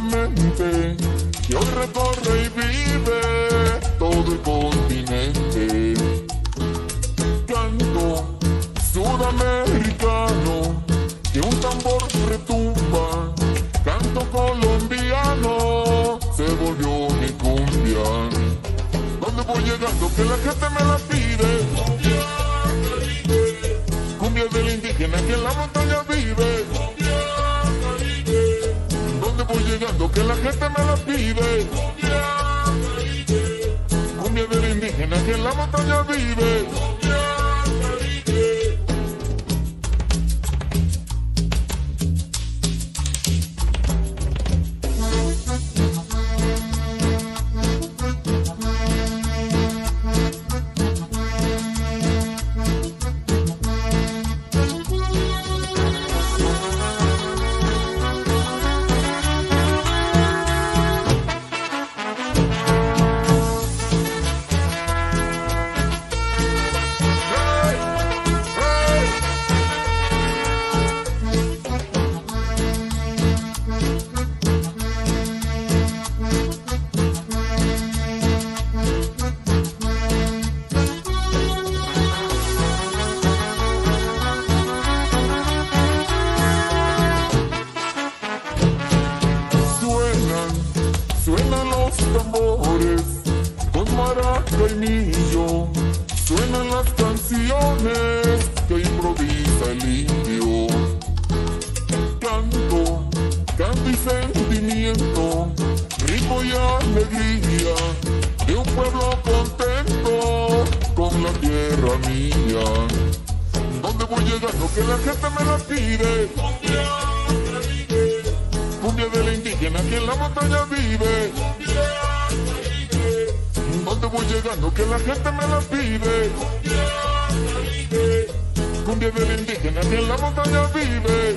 mente que hoy recorre y vive todo el continente. Canto sudamericano que un tambor retumba, canto colombiano se volvió mi cumbia. ¿Dónde voy llegando que la gente me la pide? Cumbia del indígena que en la montaña la gente me la pide? Cumbia del indígena que en la montaña vive. Los tambores con maraca y millo. Suenan las canciones que improvisa el indio. Canto, canto y sentimiento, ritmo y alegría de un pueblo contento con la tierra mía. ¿Dónde voy llegando que la gente me la pide? Cumbia de la indígena que en la montaña vive. ¿Dónde voy llegando que la gente me la pide? Cumbia de la indígena que en la montaña vive.